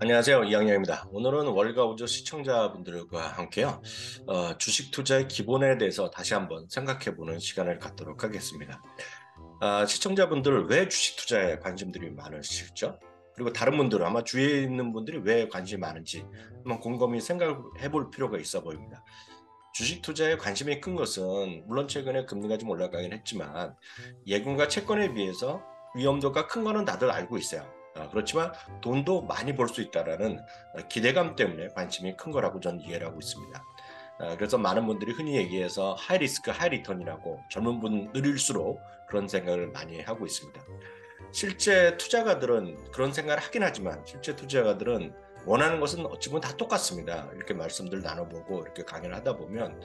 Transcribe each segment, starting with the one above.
안녕하세요. 이양양입니다. 오늘은 월가 우주 시청자분들과 함께요. 어, 주식 투자의 기본에 대해서 다시 한번 생각해보는 시간을 갖도록 하겠습니다. 아, 시청자분들 왜 주식 투자에 관심들이 많으실죠? 그리고 다른 분들은 아마 주위에 있는 분들이 왜 관심이 많은지 한번 곰곰이 생각해 볼 필요가 있어 보입니다. 주식 투자에 관심이 큰 것은 물론 최근에 금리가 좀 올라가긴 했지만 예금과 채권에 비해서 위험도가 큰 거는 다들 알고 있어요. 아, 그렇지만 돈도 많이 벌 수 있다라는 기대감 때문에 관심이 큰 거라고 저는 이해를 하고 있습니다. 아, 그래서 많은 분들이 흔히 얘기해서 high risk high return이라고 젊은 분들일수록 그런 생각을 많이 하고 있습니다. 실제 투자가들은 그런 생각을 하긴 하지만 실제 투자가들은 원하는 것은 어찌 보면 다 똑같습니다. 이렇게 말씀들 나눠보고 이렇게 강연을 하다 보면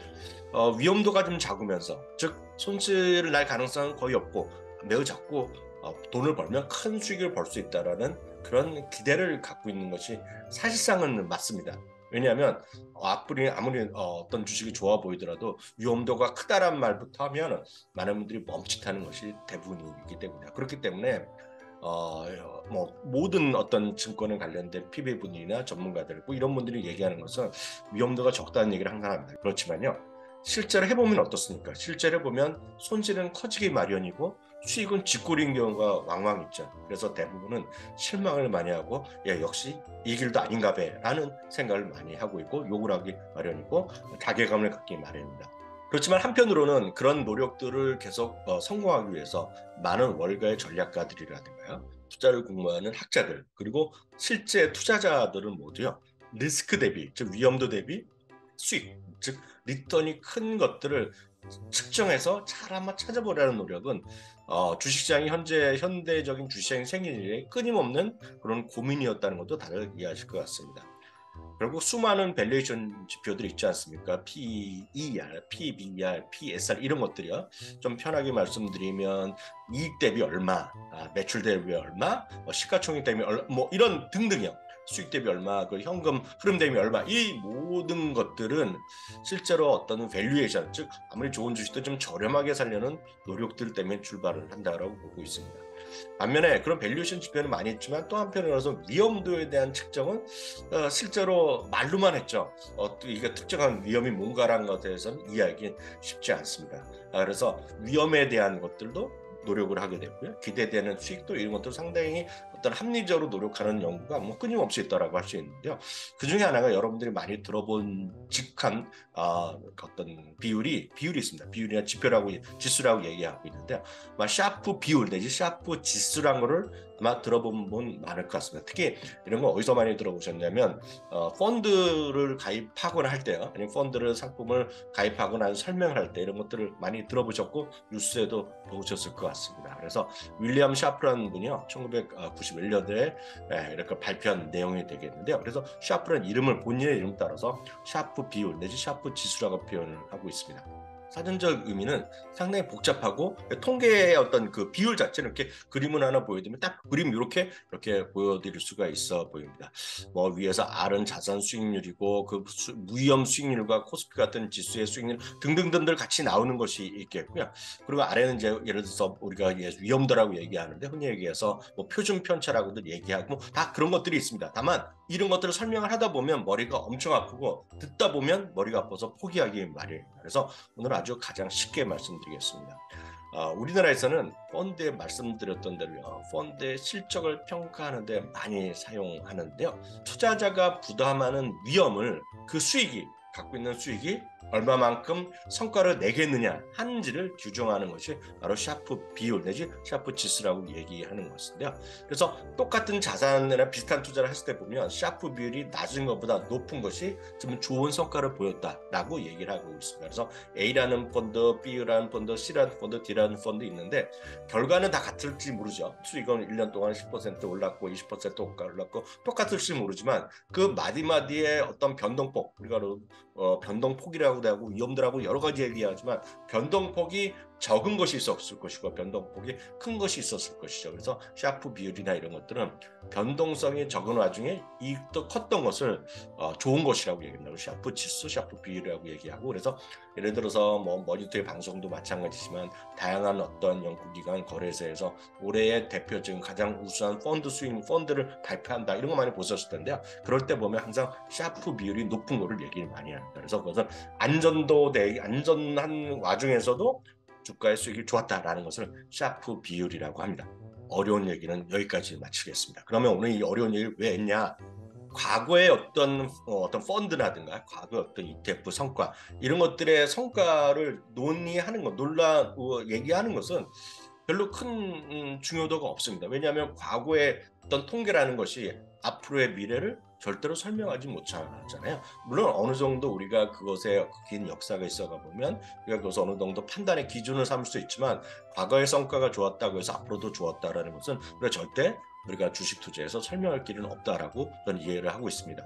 어, 위험도가 좀 작으면서 즉 손실을 날 가능성은 거의 없고 매우 작고 어, 돈을 벌면 큰 수익을 벌 수 있다라는 그런 기대를 갖고 있는 것이 사실상은 맞습니다. 왜냐하면 어, 앞으로 아무리 어, 떤 주식이 좋아 보이더라도 위험도가 크다란 말부터 하면 많은 분들이 멈칫하는 것이 대부분이기 때문에 그렇기 때문에 어, 뭐 모든 어떤 증권에 관련된 PB 분이나 전문가들 뭐 이런 분들이 얘기하는 것은 위험도가 적다는 얘기를 항상 합니다. 그렇지만요. 실제로 해보면 어떻습니까? 실제로 해보면 손실은 커지기 마련이고 수익은 쥐꼬리인 경우가 왕왕 있죠. 그래서 대부분은 실망을 많이 하고 예, 역시 이 길도 아닌가 배라는 생각을 많이 하고 있고 욕을 하기 마련이고 자괴감을 갖기 마련입니다. 그렇지만 한편으로는 그런 노력들을 계속 어, 성공하기 위해서 많은 월가의 전략가들이라든가요. 투자를 공부하는 학자들 그리고 실제 투자자들은 모두요. 리스크 대비 즉 위험도 대비 수익 즉 return이 큰 것들을 측정해서 잘 한번 찾아보려는 노력은 어, 주식시장이 현재 현대적인 주식시장이 생긴 일에 끊임없는 그런 고민이었다는 것도 다들 이해하실 것 같습니다. 결국 수많은 valuation 지표들이 있지 않습니까? PER, PBR, PSR 이런 것들이요. 좀 편하게 말씀드리면 이익 대비 얼마, 아, 매출 대비 얼마, 뭐 시가총액 대비 얼마, 뭐 이런 등등이요. 수익 대비 얼마, 그 현금 흐름 대비 얼마, 이 모든 것들은 실제로 어떤 valuation, 즉 아무리 좋은 주식도 좀 저렴하게 살려는 노력들 때문에 출발을 한다라고 보고 있습니다. 반면에 그런 valuation 지표는 많이 있지만 또 한편으로서 위험도에 대한 측정은 어, 실제로 말로만 했죠. 어, 이게 특정한 위험이 뭔가라는 것에 대해서는 이해하기 쉽지 않습니다. 아, 그래서 위험에 대한 것들도 노력을 하게 되고요. 기대되는 수익도 이런 것도 상당히 어떤 합리적으로 노력하는 연구가 뭐 끊임없이 있다라고 할 수 있는데요. 그 중에 하나가 여러분들이 많이 들어본 직한 어, 어떤 비율이 비율이 있습니다. 비율이나 지표라고 지수라고 얘기하고 있는데 막 샤프 비율 내지 샤프 지수란 거를 아마 들어본 분 많을 것 같습니다. 특히 이런 거 어디서 많이 들어보셨냐면 어, 펀드를 가입하거나 할 때요, 아니면 펀드를 상품을 가입하거나 설명을 할때 이런 것들을 많이 들어보셨고 뉴스에도 보셨을 것 같습니다. 그래서 윌리엄 샤프라는 분이요, 1991년도에 예, 이렇게 발표한 내용이 되겠는데요. 그래서 샤프라는 이름을 본인의 이름 따라서 샤프 비율 내지 샤프 지수라고 표현을 하고 있습니다. 사전적 의미는 상당히 복잡하고 통계의 어떤 그 비율 자체는 이렇게 그림을 하나 보여드리면 딱 그림 이렇게 이렇게 보여드릴 수가 있어 보입니다. 뭐 위에서 R은 자산 수익률이고 그 수, 무위험 수익률과 코스피 같은 지수의 수익률 등등등들 같이 나오는 것이 있겠고요. 그리고 아래는 이제 예를 들어서 우리가 위험도라고 얘기하는데 흔히 얘기해서 뭐 표준 편차라고도 얘기하고 다 그런 것들이 있습니다. 다만 이런 것들을 설명을 하다 보면 머리가 엄청 아프고 듣다 보면 머리가 아파서 포기하기 마련입니다. 그래서 오늘 아주 가장 쉽게 말씀드리겠습니다. 어, 우리나라에서는 펀드에 말씀드렸던 대로요. 펀드의 실적을 평가하는 데 많이 사용하는데요. 투자자가 부담하는 위험을 그 수익이 갖고 있는 수익이 얼마만큼 성과를 내겠느냐 하는지를 규정하는 것이 바로 샤프 비율 내지 샤프 지수라고 얘기하는 것인데요. 그래서 똑같은 자산이나 비슷한 투자를 했을 때 보면 샤프 비율이 낮은 것보다 높은 것이 좀 좋은 성과를 보였다라고 얘기를 하고 있습니다. 그래서 A라는 펀드, B라는 펀드, C라는 펀드, D라는 펀드 있는데 결과는 다 같을지 모르죠. 수익은 1년 동안 10% 올랐고 20% 올랐고 똑같을지 모르지만 그 마디마디의 어떤 변동폭 우리가 어, 변동폭이라고 도 하고 위험들하고 여러 가지 얘기하지만 변동폭이 적은 것이 있었을 것이고 변동폭이 큰 것이 있었을 것이죠. 그래서 샤프 비율이나 이런 것들은 변동성이 적은 와중에 이익도 컸던 것을 어, 좋은 것이라고 얘기한다고 샤프 지수, 샤프 비율이라고 얘기하고 그래서 예를 들어서 뭐 머니투데이 방송도 마찬가지지만 다양한 어떤 연구기관 거래소에서 올해의 대표적인 가장 우수한 펀드 수익 펀드를 발표한다 이런 거 많이 보셨을 텐데요. 그럴 때 보면 항상 샤프 비율이 높은 거를 얘기를 많이 합니다. 그래서 그것은 안전도 대 안전한 와중에서도 주가의 수익이 좋았다라는 것을 샤프 비율이라고 합니다. 어려운 얘기는 여기까지 마치겠습니다. 그러면 오늘 이 어려운 얘기를 왜 했냐? 과거의 어떤 어, 떤 펀드라든가 과거의 어떤 ETF 성과 이런 것들의 성과를 논의하는 것, 논란 어, 얘기하는 것은 별로 큰 음, 중요도가 없습니다. 왜냐하면 과거의 어떤 통계라는 것이 앞으로의 미래를 절대로 설명하지 못하잖아요. 물론 어느 정도 우리가 그것에 긴 역사가 있어가 보면 우리가 그것을 어느 정도 판단의 기준을 삼을 수 있지만 과거의 성과가 좋았다고 해서 앞으로도 좋았다라는 것은 우리가 절대 우리가 주식 투자에서 설명할 길은 없다라고 저는 이해를 하고 있습니다.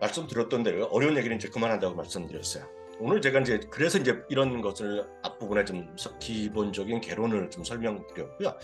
말씀드렸던 대로 어려운 얘기는 이제 그만한다고 말씀드렸어요. 오늘 제가 이제 그래서 이제 이런 것을 앞부분에 좀 기본적인 개론을 좀 설명드렸고요.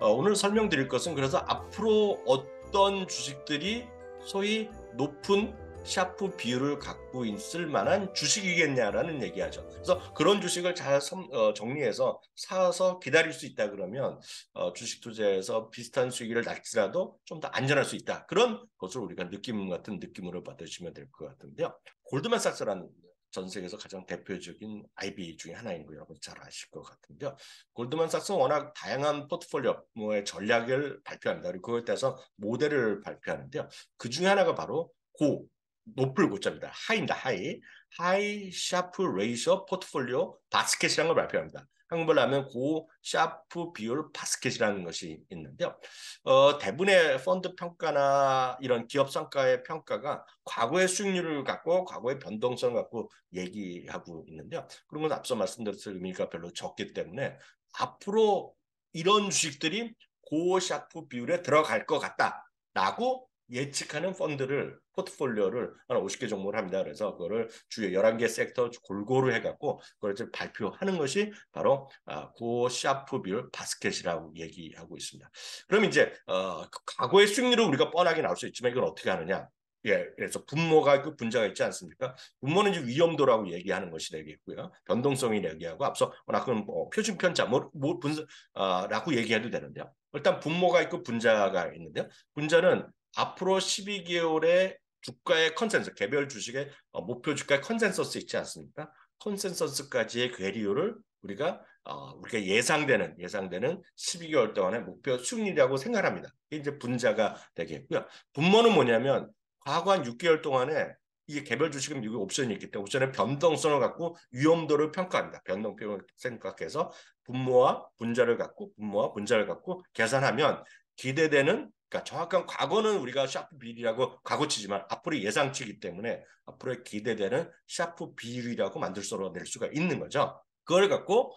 어, 오늘 설명드릴 것은 그래서 앞으로 어떤 주식들이 소위 높은 샤프 비율을 갖고 있을 만한 주식이겠냐라는 얘기하죠. 그래서 그런 주식을 잘 어, 정리해서 사서 기다릴 수 있다 그러면 어, 주식 투자에서 비슷한 수익을 날지라도 좀 더 안전할 수 있다. 그런 것을 우리가 느낌 같은 느낌으로 받으시면 될 것 같은데요. 골드만삭스라는 전 세계에서 가장 대표적인 IB 중에 하나인 거 여러분 잘 아실 것 같은데요. 골드만삭스는 워낙 다양한 포트폴리오의 전략을 발표합니다. 그리고 그것에 따라서 모델을 발표하는데요. 그 중에 하나가 바로 고 높을 고자입니다. high입니다. High. High Sharpe ratio portfolio basket이라는 걸 발표합니다. 한국말로 하면 고 샤프 비율 바스켓이라는 것이 있는데요. 어, 대부분의 펀드 평가나 이런 기업 성과의 평가가 과거의 수익률을 갖고 과거의 변동성을 갖고 얘기하고 있는데요. 그런 건 앞서 말씀드렸을 의미가 별로 적기 때문에 앞으로 이런 주식들이 고 샤프 비율에 들어갈 것 같다라고 예측하는 펀드를 포트폴리오를 한 50개 종목을 합니다. 그래서 그거를 주요 11개 섹터 골고루 해갖고 그걸 이제 발표하는 것이 바로 아, 고 샤프 비율 바스켓이라고 얘기하고 있습니다. 그럼 이제 어, 그 과거의 수익률을 우리가 뻔하게 나올 수 있지만 이건 어떻게 하느냐? 예, 그래서 분모가 있고 분자가 있지 않습니까? 분모는 이제 위험도라고 얘기하는 것이 되겠고요. 변동성이 얘기하고 앞서 워낙 뭐 표준 편차 뭐, 뭐 분산라고 어, 얘기해도 되는데요. 일단 분모가 있고 분자가 있는데요. 분자는 앞으로 12개월의 주가의 컨센서스, 개별 주식의 어, 목표 주가의 컨센서스 있지 않습니까? 컨센서스까지의 괴리율을 우리가 어, 우리가 예상되는 예상되는 12개월 동안의 목표 수익률이라고 생각합니다. 이제 분자가 되겠고요. 분모는 뭐냐면 과거 한 6개월 동안에 이게 개별 주식은 미국 옵션이 있기 때문에 옵션의 변동성을 갖고 위험도를 평가합니다. 변동폭을 생각해서 분모와 분자를 갖고 분모와 분자를 갖고 계산하면 기대되는 그러니까 정확한 과거는 우리가 샤프 비율이라고 과거치지만 앞으로 예상치이기 때문에 앞으로 기대되는 샤프 비율이라고 만들 수낼 수가 있는 거죠. 그걸 갖고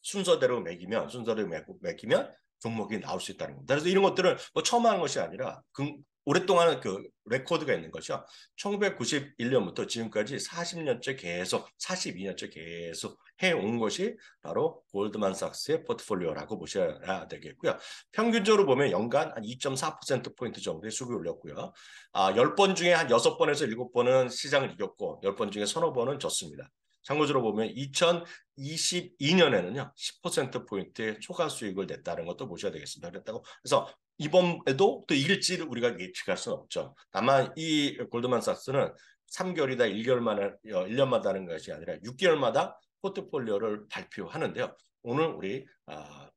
순서대로 매기면 순서대로 매기면 종목이 나올 수 있다는 겁니다. 그래서 이런 것들을 뭐 처음 하는 것이 아니라 그 오랫동안 그 레코드가 있는 거죠. 1991년부터 지금까지 40년째 계속 42년째 계속 해온 것이 바로 골드만삭스의 포트폴리오라고 보셔야 되겠고요. 평균적으로 보면 연간 한 2.4%포인트 정도의 수익을 올렸고요. 아, 10번 중에 한 6번에서 7번은 시장을 이겼고 10번 중에 서너 번은 졌습니다. 참고적으로 보면 2022년에는요 10%포인트의 초과 수익을 냈다는 것도 보셔야 되겠습니다. 그랬다고 그래서 이번에도 또 이길지를 우리가 예측할 수는 없죠. 다만 이 골드만삭스는 3개월이다 1개월 만에 1년마다 하는 것이 아니라 6개월마다 포트폴리오를 발표하는데요. 오늘 우리 아,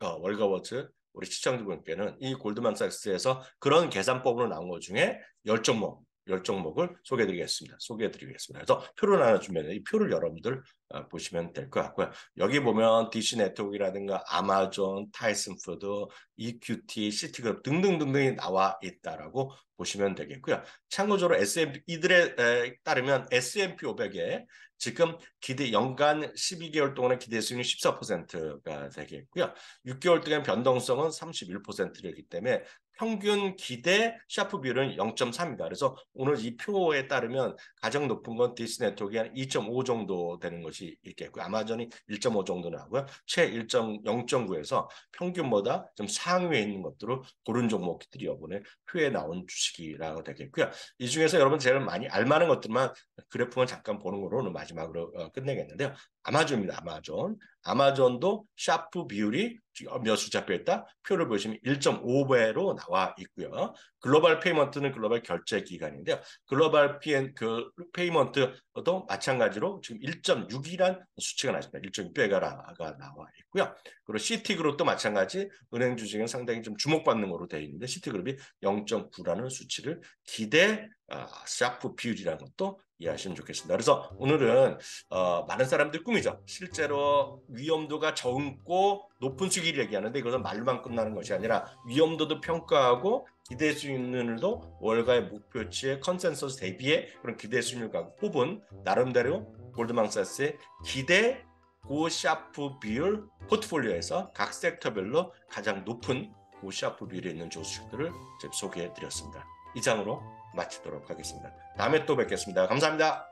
어, 월가워즈 우리 시청자분께는 이 골드만삭스에서 그런 계산법으로 나온 것 중에 10종목 열 종목을 소개해드리겠습니다. 소개해드리겠습니다. 그래서 표를 나눠주면 이 표를 여러분들 어, 보시면 될 것 같고요. 여기 보면 DISH 네트워크라든가 아마존, 타이슨 푸드, EQT, 시티그룹 등등등등이 나와 있다라고 보시면 되겠고요. 참고적으로 S&P 이들에 따르면 S&P 500에 지금 기대 연간 12개월 동안의 기대 수익률 14%가 되겠고요. 6개월 동안 변동성은 31%이기 때문에 평균 기대 샤프 비율은 0.3입니다. 그래서 오늘 이 표에 따르면 가장 높은 건 DISH 네트워크가 한2.5 정도 되는 것이 있겠고요. 아마존이 1.5 정도 나오고요. 최 1.0.9에서 평균보다 좀 상위에 있는 것들을 고른 종목들이 이번에 표에 나온 주식이라고 되겠고요. 이 중에서 여러분 제일 많이 알만한 것들만 그래프만 잠깐 보는 오늘 마지막으로 어, 끝내겠는데요. 아마존입니다. 아마존. 아마존도 샤프 비율이 몇 숫자 빼다 표를 보시면 1.5배로 나와 있고요. Global Payment는 글로벌 결제 기관인데요. 글로벌 피엔 그 Payment도 마찬가지로 지금 1.6이란 수치가 나왔습니다. 1.6배가 나와 있고요. 그리고 시티그룹도 마찬가지 은행 주식은 상당히 좀 주목받는 거로 되어 있는데 시티그룹이 0.9라는 수치를 기대 아, 샤프 비율이라는 것도 이해하시면 좋겠습니다. 그래서 오늘은 어, 많은 사람들 꿈이죠. 실제로 위험도가 적고 높은 수익을 얘기하는데 이것은 말만 끝나는 것이 아니라 위험도도 평가하고 기대 수익률도 월가의 목표치의 컨센서스 대비해 그런 기대 수익률과 뽑은 나름대로 골드만삭스의 기대 고샤프 비율 포트폴리오에서 각 섹터별로 가장 높은 고샤프 비율에 있는 조수식들을 소개해 드렸습니다. 이상으로 마치도록 하겠습니다. 다음에 또 뵙겠습니다. 감사합니다.